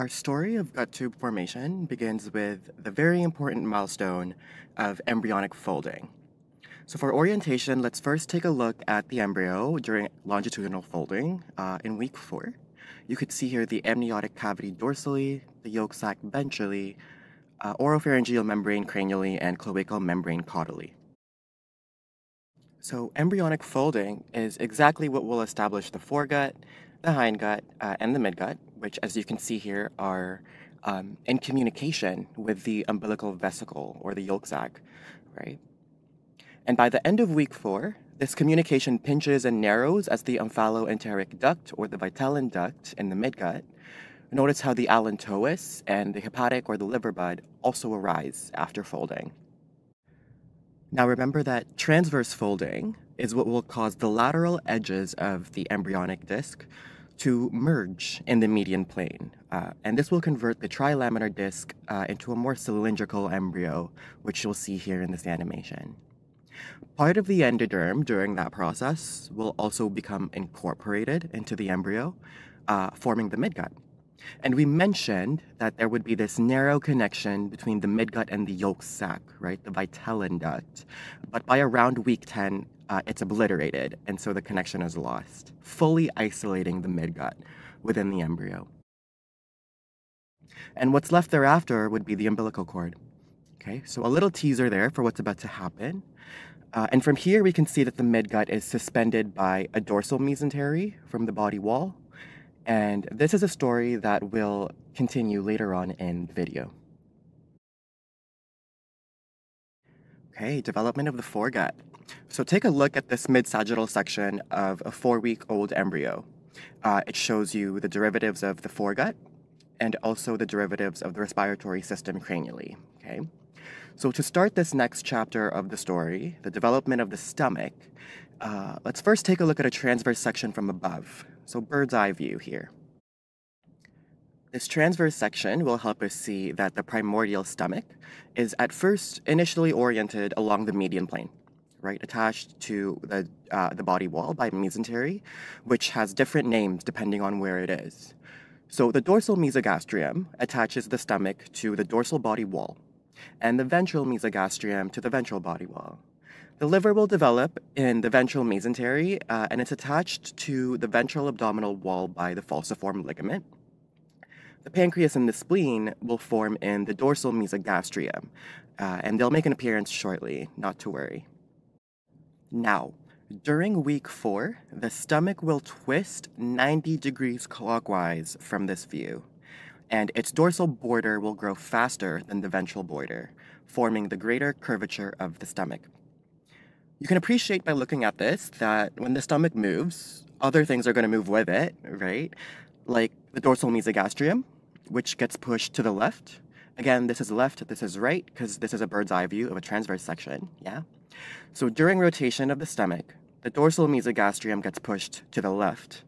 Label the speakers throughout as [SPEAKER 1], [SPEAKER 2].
[SPEAKER 1] Our story of gut tube formation begins with the very important milestone of embryonic folding. So for orientation, let's first take a look at the embryo during longitudinal folding uh, in week four. You could see here the amniotic cavity dorsally, the yolk sac ventrally, uh, oropharyngeal membrane cranially, and cloacal membrane caudally. So embryonic folding is exactly what will establish the foregut, the hindgut, uh, and the midgut, which as you can see here are um, in communication with the umbilical vesicle or the yolk sac, right? And by the end of week four, this communication pinches and narrows as the omphaloenteric duct or the Vitelline duct in the midgut. Notice how the allantois and the hepatic or the liver bud also arise after folding. Now remember that transverse folding is what will cause the lateral edges of the embryonic disc to merge in the median plane. Uh, and this will convert the trilaminar disc uh, into a more cylindrical embryo, which you'll see here in this animation. Part of the endoderm during that process will also become incorporated into the embryo, uh, forming the midgut. And we mentioned that there would be this narrow connection between the midgut and the yolk sac, right, the Vitelline duct. But by around week 10, uh, it's obliterated, and so the connection is lost, fully isolating the midgut within the embryo. And what's left thereafter would be the umbilical cord. Okay, so a little teaser there for what's about to happen. Uh, and from here, we can see that the midgut is suspended by a dorsal mesentery from the body wall and this is a story that will continue later on in the video. Okay, development of the foregut. So take a look at this mid-sagittal section of a four-week-old embryo. Uh, it shows you the derivatives of the foregut and also the derivatives of the respiratory system cranially. Okay, so to start this next chapter of the story, the development of the stomach, uh, let's first take a look at a transverse section from above. So bird's eye view here. This transverse section will help us see that the primordial stomach is at first initially oriented along the median plane, right, attached to the, uh, the body wall by mesentery, which has different names depending on where it is. So the dorsal mesogastrium attaches the stomach to the dorsal body wall, and the ventral mesogastrium to the ventral body wall. The liver will develop in the ventral mesentery, uh, and it's attached to the ventral abdominal wall by the falciform ligament. The pancreas and the spleen will form in the dorsal mesogastrium, uh, and they'll make an appearance shortly, not to worry. Now, during week four, the stomach will twist 90 degrees clockwise from this view, and its dorsal border will grow faster than the ventral border, forming the greater curvature of the stomach. You can appreciate by looking at this that when the stomach moves, other things are going to move with it, right? Like the dorsal mesogastrium, which gets pushed to the left. Again, this is left, this is right, because this is a bird's eye view of a transverse section, yeah? So during rotation of the stomach, the dorsal mesogastrium gets pushed to the left,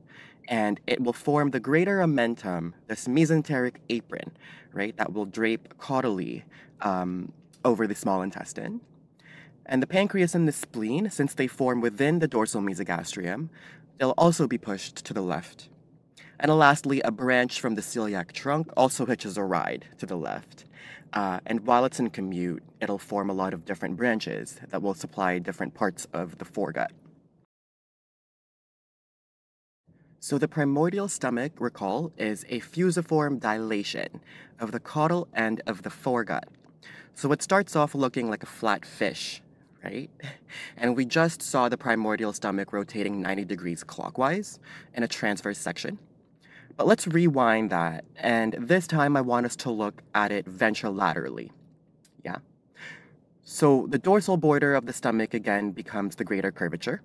[SPEAKER 1] and it will form the greater omentum, this mesenteric apron, right, that will drape caudally um, over the small intestine. And the pancreas and the spleen, since they form within the dorsal mesogastrium, they'll also be pushed to the left. And lastly, a branch from the celiac trunk also hitches a ride to the left. Uh, and while it's in commute, it'll form a lot of different branches that will supply different parts of the foregut. So the primordial stomach, recall, is a fusiform dilation of the caudal end of the foregut. So it starts off looking like a flat fish, right? And we just saw the primordial stomach rotating 90 degrees clockwise in a transverse section. But let's rewind that, and this time I want us to look at it ventrolaterally. Yeah. So the dorsal border of the stomach again becomes the greater curvature.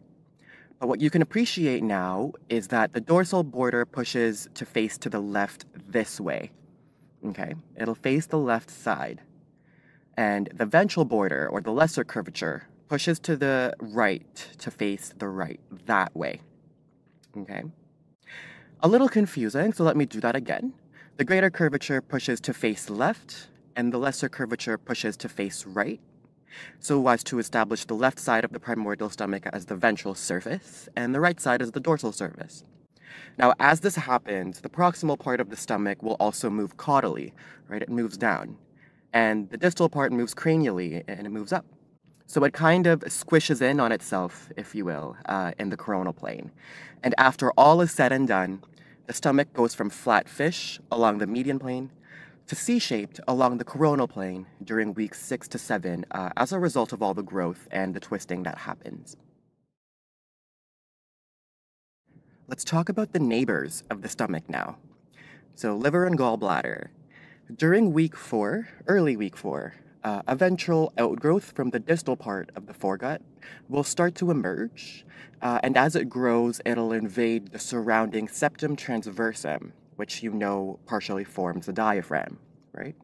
[SPEAKER 1] But what you can appreciate now is that the dorsal border pushes to face to the left this way. Okay, it'll face the left side and the ventral border, or the lesser curvature, pushes to the right to face the right, that way. Okay? A little confusing, so let me do that again. The greater curvature pushes to face left, and the lesser curvature pushes to face right, so as to establish the left side of the primordial stomach as the ventral surface, and the right side as the dorsal surface. Now, as this happens, the proximal part of the stomach will also move caudally, right? It moves down. And the distal part moves cranially and it moves up. So it kind of squishes in on itself, if you will, uh, in the coronal plane. And after all is said and done, the stomach goes from flat fish along the median plane to C-shaped along the coronal plane during weeks 6 to 7 uh, as a result of all the growth and the twisting that happens. Let's talk about the neighbors of the stomach now. So liver and gallbladder. During week 4, early week 4, uh, a ventral outgrowth from the distal part of the foregut will start to emerge, uh, and as it grows, it'll invade the surrounding septum transversum, which you know partially forms the diaphragm, right?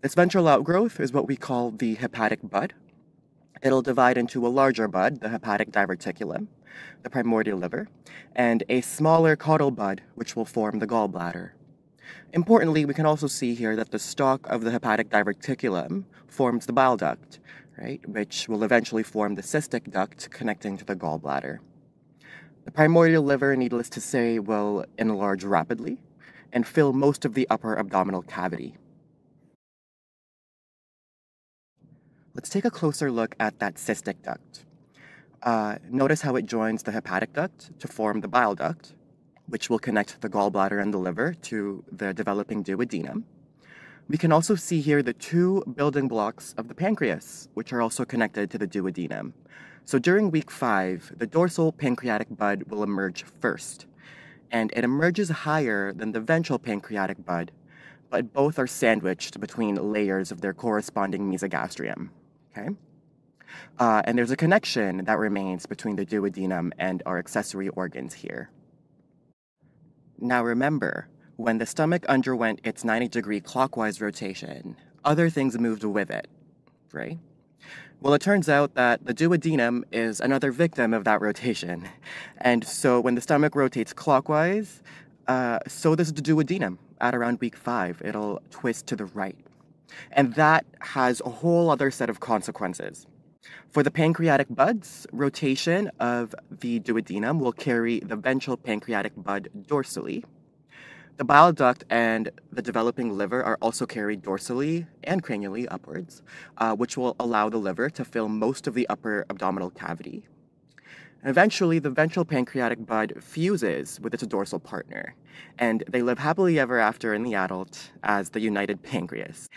[SPEAKER 1] This ventral outgrowth is what we call the hepatic bud. It'll divide into a larger bud, the hepatic diverticulum, the primordial liver, and a smaller caudal bud, which will form the gallbladder. Importantly, we can also see here that the stalk of the hepatic diverticulum forms the bile duct, right, which will eventually form the cystic duct connecting to the gallbladder. The primordial liver, needless to say, will enlarge rapidly and fill most of the upper abdominal cavity. Let's take a closer look at that cystic duct. Uh, notice how it joins the hepatic duct to form the bile duct, which will connect the gallbladder and the liver to the developing duodenum. We can also see here the two building blocks of the pancreas, which are also connected to the duodenum. So during week five, the dorsal pancreatic bud will emerge first, and it emerges higher than the ventral pancreatic bud, but both are sandwiched between layers of their corresponding mesogastrium. Okay? Uh, and there's a connection that remains between the duodenum and our accessory organs here. Now remember, when the stomach underwent its 90 degree clockwise rotation, other things moved with it, right? Well, it turns out that the duodenum is another victim of that rotation. And so when the stomach rotates clockwise, uh, so does the duodenum at around week five. It'll twist to the right. And that has a whole other set of consequences. For the pancreatic buds, rotation of the duodenum will carry the ventral pancreatic bud dorsally. The bile duct and the developing liver are also carried dorsally and cranially upwards, uh, which will allow the liver to fill most of the upper abdominal cavity. eventually, the ventral pancreatic bud fuses with its dorsal partner, and they live happily ever after in the adult as the united pancreas.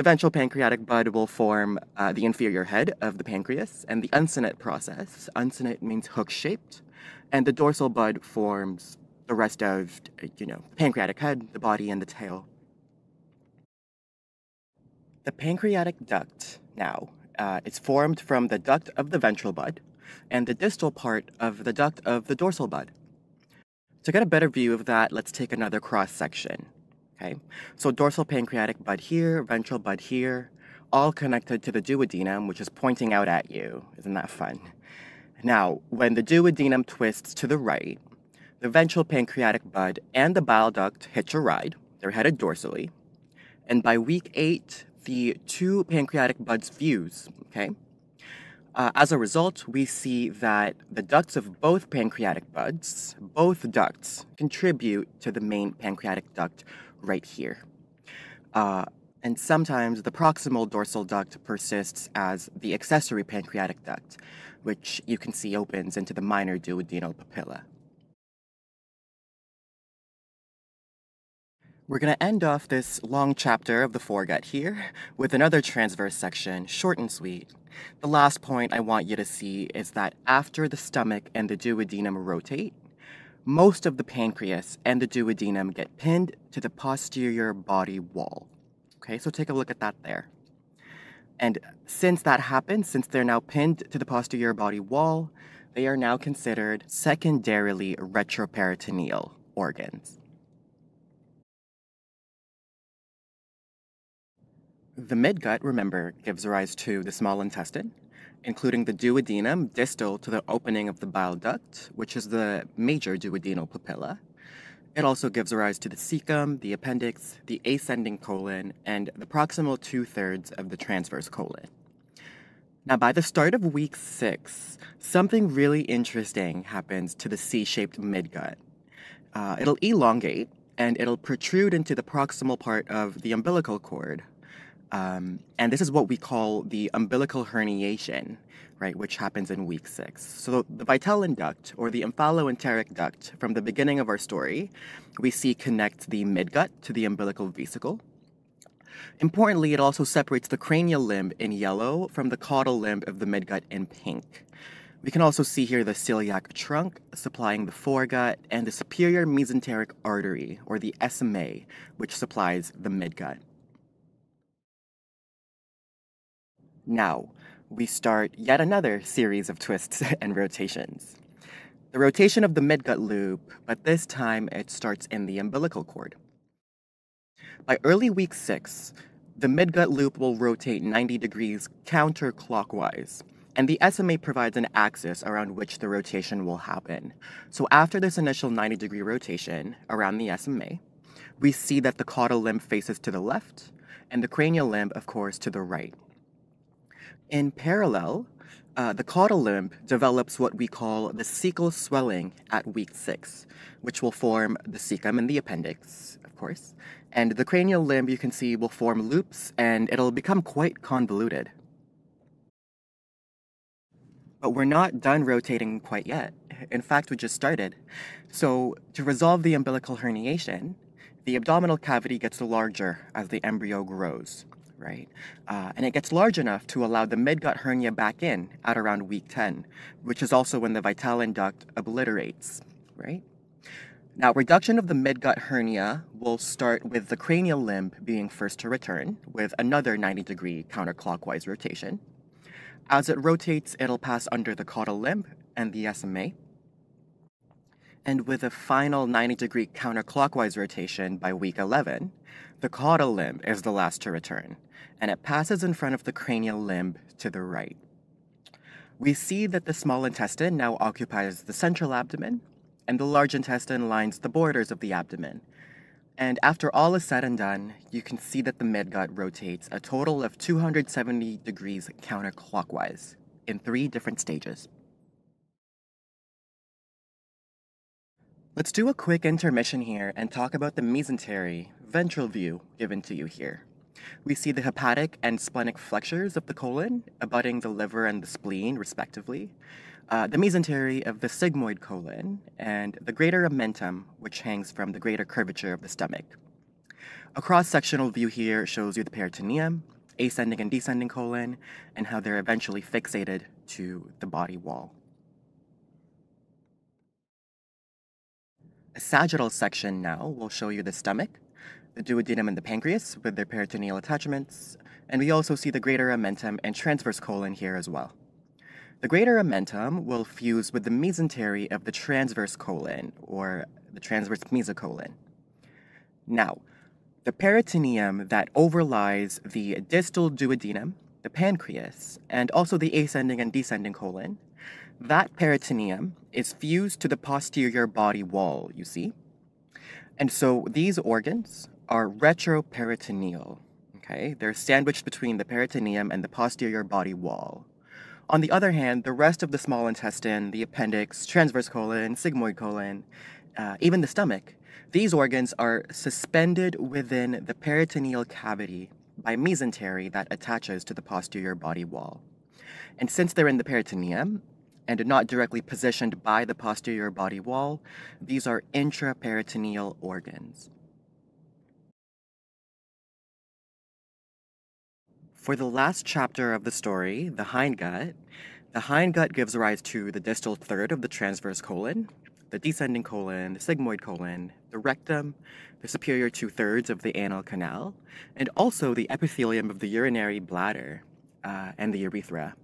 [SPEAKER 1] The ventral pancreatic bud will form uh, the inferior head of the pancreas and the uncinate process. Uncinate means hook-shaped. And the dorsal bud forms the rest of, you know, the pancreatic head, the body, and the tail. The pancreatic duct, now, uh, is formed from the duct of the ventral bud and the distal part of the duct of the dorsal bud. To get a better view of that, let's take another cross section. Okay, so dorsal pancreatic bud here, ventral bud here, all connected to the duodenum, which is pointing out at you. Isn't that fun? Now, when the duodenum twists to the right, the ventral pancreatic bud and the bile duct hitch a ride. They're headed dorsally. And by week eight, the two pancreatic buds fuse, okay? Uh, as a result, we see that the ducts of both pancreatic buds, both ducts, contribute to the main pancreatic duct right here. Uh, and sometimes the proximal dorsal duct persists as the accessory pancreatic duct, which you can see opens into the minor duodenal papilla. We're going to end off this long chapter of the foregut here with another transverse section, short and sweet. The last point I want you to see is that after the stomach and the duodenum rotate, most of the pancreas and the duodenum get pinned to the posterior body wall. Okay, so take a look at that there. And since that happens, since they're now pinned to the posterior body wall, they are now considered secondarily retroperitoneal organs. The midgut, remember, gives rise to the small intestine, including the duodenum distal to the opening of the bile duct, which is the major duodenal papilla. It also gives rise to the cecum, the appendix, the ascending colon, and the proximal two thirds of the transverse colon. Now, by the start of week six, something really interesting happens to the C shaped midgut. Uh, it'll elongate and it'll protrude into the proximal part of the umbilical cord. Um, and this is what we call the umbilical herniation, right, which happens in week six. So the Vitelline duct, or the omphaloenteric duct, from the beginning of our story, we see connects the midgut to the umbilical vesicle. Importantly, it also separates the cranial limb in yellow from the caudal limb of the midgut in pink. We can also see here the celiac trunk supplying the foregut and the superior mesenteric artery, or the SMA, which supplies the midgut. Now, we start yet another series of twists and rotations. The rotation of the midgut loop, but this time it starts in the umbilical cord. By early week six, the midgut loop will rotate 90 degrees counterclockwise, and the SMA provides an axis around which the rotation will happen. So after this initial 90 degree rotation around the SMA, we see that the caudal limb faces to the left, and the cranial limb, of course, to the right. In parallel, uh, the caudal limb develops what we call the cecal swelling at week six, which will form the cecum and the appendix, of course. And the cranial limb, you can see, will form loops and it'll become quite convoluted. But we're not done rotating quite yet. In fact, we just started. So, to resolve the umbilical herniation, the abdominal cavity gets larger as the embryo grows right? Uh, and it gets large enough to allow the midgut hernia back in at around week 10, which is also when the Vitelline duct obliterates, right? Now, reduction of the midgut hernia will start with the cranial limb being first to return with another 90 degree counterclockwise rotation. As it rotates, it'll pass under the caudal limb and the SMA. And with a final 90 degree counterclockwise rotation by week 11, the caudal limb is the last to return, and it passes in front of the cranial limb to the right. We see that the small intestine now occupies the central abdomen, and the large intestine lines the borders of the abdomen. And after all is said and done, you can see that the midgut rotates a total of 270 degrees counterclockwise in three different stages. Let's do a quick intermission here and talk about the mesentery, ventral view given to you here. We see the hepatic and splenic flexures of the colon, abutting the liver and the spleen, respectively, uh, the mesentery of the sigmoid colon, and the greater omentum, which hangs from the greater curvature of the stomach. A cross-sectional view here shows you the peritoneum, ascending and descending colon, and how they're eventually fixated to the body wall. A sagittal section now will show you the stomach, duodenum and the pancreas with their peritoneal attachments, and we also see the greater omentum and transverse colon here as well. The greater omentum will fuse with the mesentery of the transverse colon, or the transverse mesocolon. Now, the peritoneum that overlies the distal duodenum, the pancreas, and also the ascending and descending colon that peritoneum is fused to the posterior body wall, you see? And so these organs are retroperitoneal, okay? They're sandwiched between the peritoneum and the posterior body wall. On the other hand, the rest of the small intestine, the appendix, transverse colon, sigmoid colon, uh, even the stomach, these organs are suspended within the peritoneal cavity by mesentery that attaches to the posterior body wall. And since they're in the peritoneum, and not directly positioned by the posterior body wall, these are intraperitoneal organs. For the last chapter of the story, the hindgut, the hindgut gives rise to the distal third of the transverse colon, the descending colon, the sigmoid colon, the rectum, the superior two thirds of the anal canal, and also the epithelium of the urinary bladder uh, and the urethra.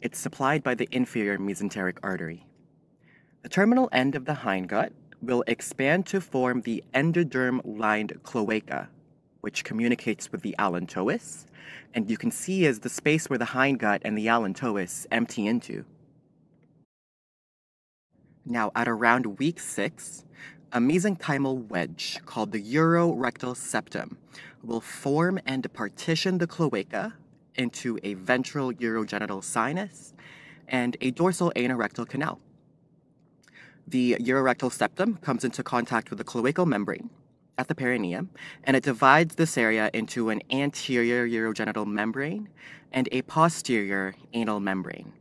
[SPEAKER 1] It's supplied by the inferior mesenteric artery. The terminal end of the hindgut will expand to form the endoderm-lined cloaca, which communicates with the allantois, and you can see is the space where the hindgut and the allantois empty into. Now, at around week 6, a mesenchymal wedge called the urorectal septum will form and partition the cloaca into a ventral urogenital sinus and a dorsal anorectal canal. The urorectal septum comes into contact with the cloacal membrane at the perineum, and it divides this area into an anterior urogenital membrane and a posterior anal membrane.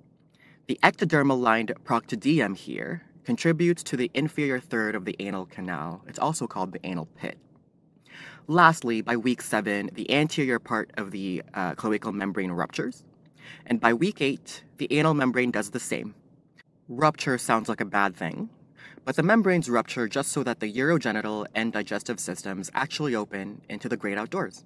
[SPEAKER 1] The ectodermal lined proctodeum here contributes to the inferior third of the anal canal. It's also called the anal pit. Lastly, by week seven, the anterior part of the uh, cloacal membrane ruptures. And by week eight, the anal membrane does the same. Rupture sounds like a bad thing, but the membranes rupture just so that the urogenital and digestive systems actually open into the great outdoors.